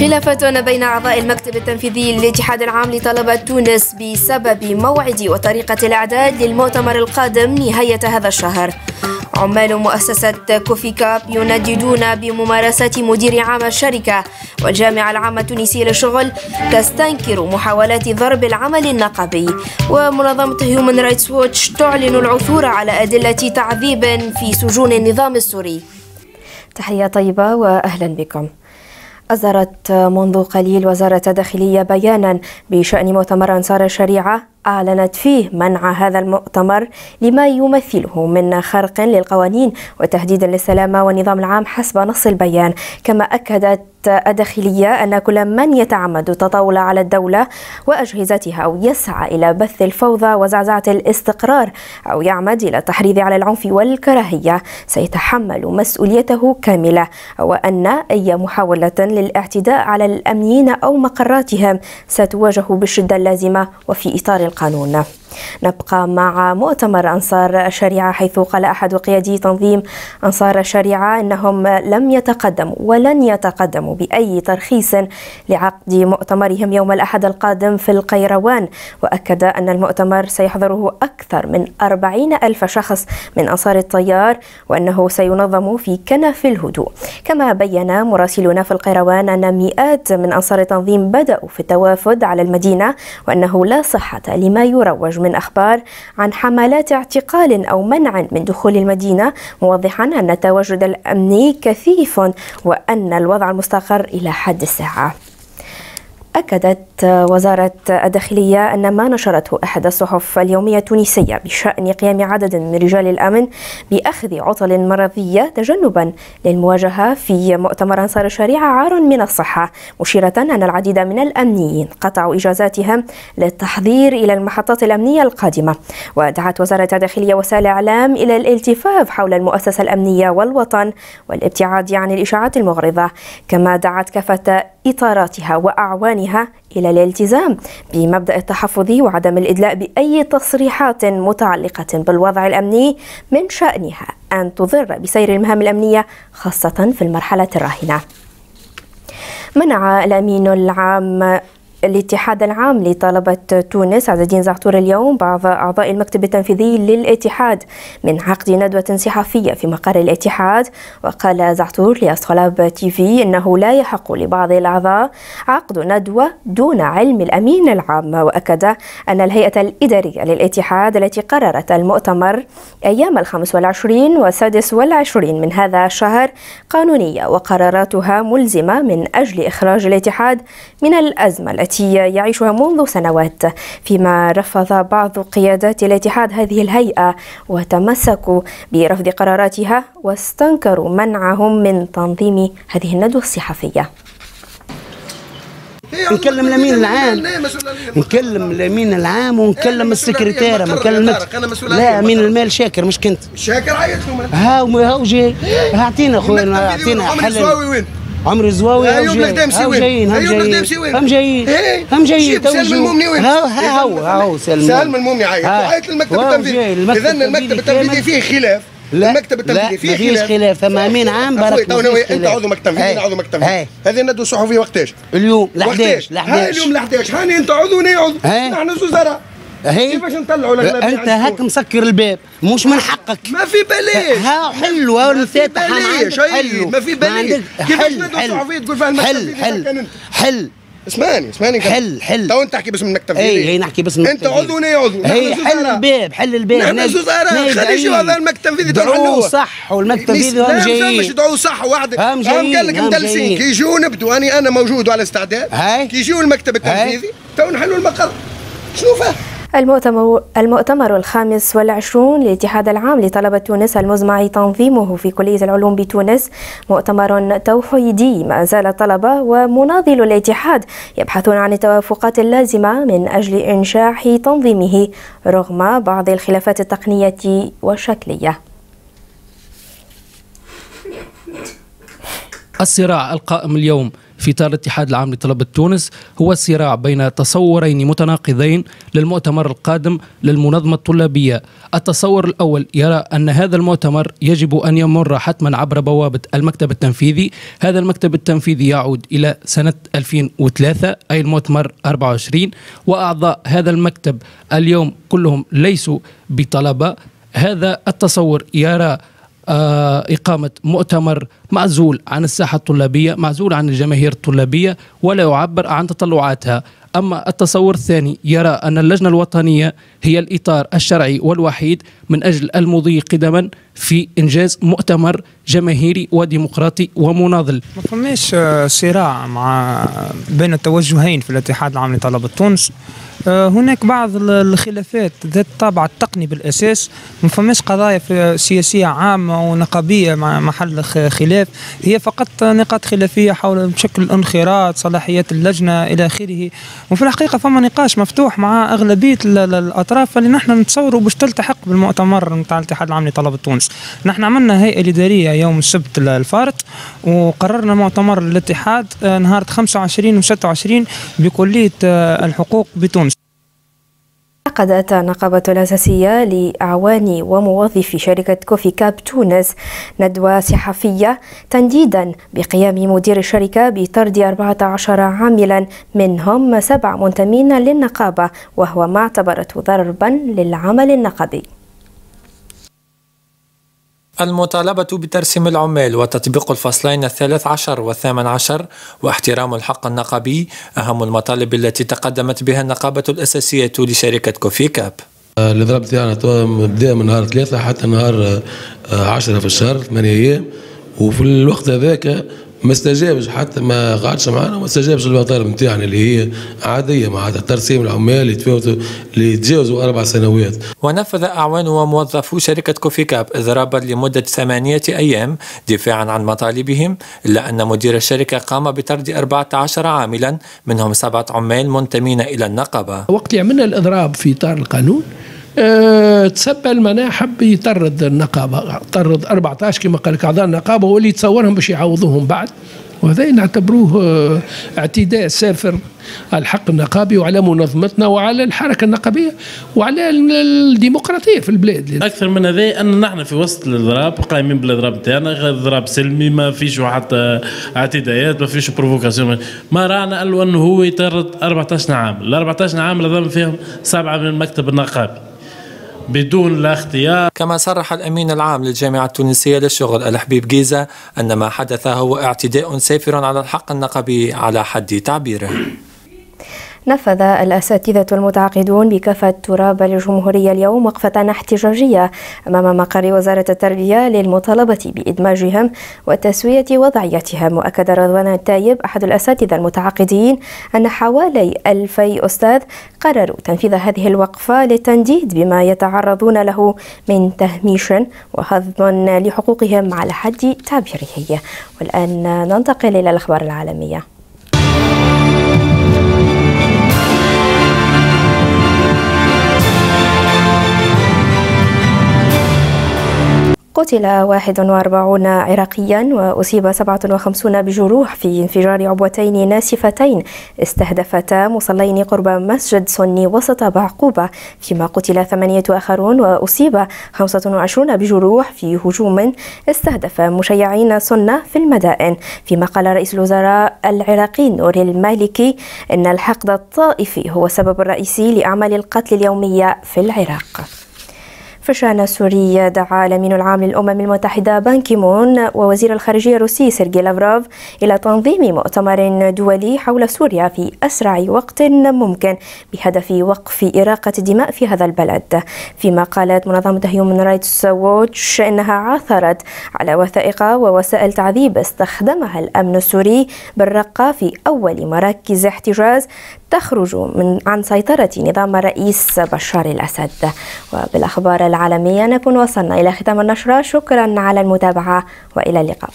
خلافات بين أعضاء المكتب التنفيذي للاتحاد العام لطلبة تونس بسبب موعد وطريقة الإعداد للمؤتمر القادم نهاية هذا الشهر. عمال مؤسسة كوفي كاب ينددون بممارسة مدير عام الشركة والجامعة العامة التونسية للشغل تستنكر محاولات ضرب العمل النقابي. ومنظمة هيومن رايتس ووتش تعلن العثور على أدلة تعذيب في سجون النظام السوري. تحية طيبة وأهلا بكم. أصدرت منذ قليل وزارة الداخلية بيانا بشأن مؤتمر أنصار الشريعة أعلنت فيه منع هذا المؤتمر لما يمثله من خرق للقوانين وتهديد للسلامة والنظام العام حسب نص البيان. كما أكدت الداخلية أن كل من يتعمد التطاول على الدولة وأجهزتها أو يسعى إلى بث الفوضى وزعزعة الاستقرار أو يعمد إلى التحريض على العنف والكراهية سيتحمل مسؤوليته كاملة. وأن أي محاولة للاعتداء على الأمنيين أو مقراتهم ستواجه بالشدة اللازمة وفي إطار القانون. نبقى مع مؤتمر أنصار الشريعة حيث قال أحد قيادي تنظيم أنصار الشريعة أنهم لم يتقدموا ولن يتقدموا بأي ترخيص لعقد مؤتمرهم يوم الأحد القادم في القيروان. وأكد أن المؤتمر سيحضره أكثر من أربعين ألف شخص من أنصار التيار وأنه سينظم في كنف الهدوء. كما بين مراسلنا في القيروان أن مئات من أنصار التنظيم بدأوا في التوافد على المدينة وأنه لا صحة لما يروج من أخبار عن حملات اعتقال أو منع من دخول المدينة موضحا أن التواجد الأمني كثيف وأن الوضع المستقر إلى حد الساعة. أكدت وزارة الداخلية أن ما نشرته أحد الصحف اليومية التونسية بشأن قيام عدد من رجال الأمن بأخذ عطل مرضية تجنبا للمواجهة في مؤتمر أنصار الشريعة عار من الصحة مشيرة أن العديد من الأمنيين قطعوا إجازاتهم للتحضير إلى المحطات الأمنية القادمة. ودعت وزارة الداخلية وسائل الإعلام إلى الالتفاف حول المؤسسة الأمنية والوطن والابتعاد عن الإشاعات المغرضة. كما دعت كافة إطاراتها وأعوانها إلى الالتزام بمبدأ التحفظ وعدم الإدلاء بأي تصريحات متعلقة بالوضع الأمني من شأنها أن تضر بسير المهام الأمنية خاصة في المرحلة الراهنة. منع الأمين العام الاتحاد العام لطلبة تونس عز الدين زعتور اليوم بعض أعضاء المكتب التنفيذي للاتحاد من عقد ندوة صحفية في مقر الاتحاد. وقال زعتور لأصخلاب تي في إنه لا يحق لبعض الأعضاء عقد ندوة دون علم الأمين العام. وأكد أن الهيئة الإدارية للاتحاد التي قررت المؤتمر أيام الخامس والعشرين والسادس والعشرين من هذا الشهر قانونية وقراراتها ملزمة من أجل إخراج الاتحاد من الأزمة التي التي يعيشها منذ سنوات فيما رفض بعض قيادات الاتحاد هذه الهيئة وتمسكوا برفض قراراتها واستنكروا منعهم من تنظيم هذه الندوة الصحفية. نكلم الأمين العام. نكلم الأمين العام ونكلم السكرتيرة نكلم لا أمين المال شاكر مش كنت. شاكر عيط هاو هاو جاي. اعطينا خويا اعطينا حل عمرو الزواوي هاو جايين. هاو جايين هم جايين. هم جايين. هم جايين. سالم المومني وين؟ هاو هاو هاو سالم المومني. عيط وعيط للمكتب التنفيذي. اذا المكتب التنفيذي فيه خلاف. لا المكتب التنفيذي فيه خلاف. خلاف. اما امين عام بارك أنت عضو مكتب تنفيذي عضو مكتب؟ تنفيذي هذه الندوة الصحفيه وقتاش؟ اليوم ل 11 ل 11 هاي اليوم ل 11 هاني أنت عضو وأنا عضو. نحن وزراء هي كيفاش نطلعوا لك أنت هاك مسكر الباب مش من حقك. ما في بلاش. ها حلوة والفاتحة حلو. ما في بلاش. كيفاش ندوه صحفيه تقول فيها حل حل. حل. اسمعني اسمعني حل حل. تو انت تحكي باسم المكتب اي هي نحكي باسم انت عضو وأنا عضو. هي حل الباب حل الباب. نحن وزراء خلي يجيو هذا المكتب التنفيذي دعوه صح والمكتب التنفيذي هم جايين. مش دعوه صح وحدك. هم جايين قال لك مدلسين كي يجوا نبدوا اني أنا موجود وعلى استعداد كي يجوا المكتب التنفيذي تو نحلوا المقر. شنو فيه المؤتمر, المؤتمر الخامس والعشرون للاتحاد العام لطلبة تونس المزمع تنظيمه في كلية العلوم بتونس. مؤتمر توحيدي ما زال الطلبة ومناضل الاتحاد يبحثون عن التوافقات اللازمة من أجل إنشاح تنظيمه رغم بعض الخلافات التقنية والشكلية الصراع القائم اليوم في إطار الاتحاد العام لطلبة تونس هو الصراع بين تصورين متناقضين للمؤتمر القادم للمنظمة الطلابية. التصور الأول يرى أن هذا المؤتمر يجب أن يمر حتما عبر بوابة المكتب التنفيذي. هذا المكتب التنفيذي يعود إلى سنة 2003 أي المؤتمر 24 وأعضاء هذا المكتب اليوم كلهم ليسوا بطلبة. هذا التصور يرى إقامة مؤتمر معزول عن الساحة الطلابية معزول عن الجماهير الطلابية ولا يعبر عن تطلعاتها. أما التصور الثاني يرى أن اللجنة الوطنية هي الإطار الشرعي والوحيد من أجل المضي قدما في إنجاز مؤتمر جماهيري وديمقراطي ومناضل. ما فماش صراع مع بين التوجهين في الاتحاد العام لطلبة تونس آه، هناك بعض الخلافات ذات الطابع التقني بالأساس. ما فماش قضايا سياسية عامة ونقابية مع محل خلاف. هي فقط نقاط خلافية حول بشكل انخراط صلاحيات اللجنة إلى آخره. وفي الحقيقة فما نقاش مفتوح مع أغلبية الأطراف اللي نحن نتصوروا باش تلتحق بالمؤتمر نتاع الاتحاد العام لطلبة تونس. نحن عملنا هيئة الاداريه يوم السبت الفارط وقررنا مؤتمر الاتحاد آه، نهار 25 و 26 بكلية آه، الحقوق بتونس. عقدت النقابة الأساسية لأعوان وموظفي شركة كوفي كاب تونس ندوة صحفية تنديدا بقيام مدير الشركة بطرد 14 عاملا منهم سبع منتمين للنقابة وهو ما اعتبرته ضربا للعمل النقابي. المطالبة بترسيم العمال وتطبيق الفصلين الثالث عشر والثامن عشر واحترام الحق النقابي أهم المطالب التي تقدمت بها النقابة الأساسية لشركة كوفي كاب الإضراب تاعنا بدأ من نهار ثلاثة حتى نهار آه، عشرة في الشهر ثمانية أيام. وفي الوقت هذاك ما استجابش حتى ما قعدش معنا وما استجابش المطالب نتاعنا اللي هي عادية معناتها ترسيم العمال يتفاوتوا اللي يتجاوزوا أربع سنوات. ونفذ أعوان وموظفو شركة كوفي كاب اضرابا لمدة ثمانية أيام دفاعا عن مطالبهم إلا أن مدير الشركة قام بطرد 14 عاملا منهم سبعة عمال منتمين إلى النقابة. وقت عملنا الإضراب في إطار القانون تسبى المناح حب يطرد النقابة طرد 14 كما قال لك أعضاء النقابة واللي تصورهم باش يعوضوهم بعد. وهذا نعتبروه آه، اعتداء سافر على الحق النقابي وعلى منظمتنا وعلى الحركة النقابية وعلى الديمقراطية في البلاد أكثر من هذا أن نحن في وسط الاضراب قايمين بالاضراب نتاعنا اضراب سلمي ما فيش حتى اعتداءات ما فيش بروفوكاسيون ما رانا قالوا انه هو يطرد 14 عام ال 14 عام ضم فيهم سبعة من المكتب النقابي. بدون لا اختيار. كما صرح الأمين العام للجامعة التونسية للشغل الحبيب جيزة أن ما حدث هو اعتداء سافر على الحق النقبي على حد تعبيره. نفذ الأساتذة المتعاقدون بكافة تراب الجمهورية اليوم وقفة احتجاجية أمام مقر وزارة التربية للمطالبة بإدماجهم وتسوية وضعيتهم. وأكد رضوان التايب أحد الأساتذة المتعاقدين أن حوالي ألفي أستاذ قرروا تنفيذ هذه الوقفة للتنديد بما يتعرضون له من تهميش وهضم لحقوقهم على حد تعبيره. والآن ننتقل إلى الأخبار العالمية. قتل 41 عراقيا وأصيب 57 بجروح في انفجار عبوتين ناسفتين. استهدفتا مصلين قرب مسجد سني وسط بعقوبة. فيما قتل ثمانية آخرون وأصيب 25 بجروح في هجوم. استهدف مشيعين سنة في المدائن. فيما قال رئيس الوزراء العراقي نور المالكي أن الحقد الطائفي هو السبب الرئيسي لأعمال القتل اليومية في العراق. الشأن السوري دعا الأمين العام للأمم المتحدة بان كي مون ووزير الخارجية الروسي سيرجي لافروف إلى تنظيم مؤتمر دولي حول سوريا في أسرع وقت ممكن بهدف وقف إراقة الدماء في هذا البلد. فيما قالت منظمة هيومن رايتس ووتش إنها عثرت على وثائق ووسائل تعذيب استخدمها الأمن السوري بالرقة في أول مراكز احتجاز تخرج عن سيطرة نظام الرئيس بشار الأسد. وبالأخبار العالمية نكون وصلنا إلى ختام النشرة. شكرا على المتابعة وإلى اللقاء.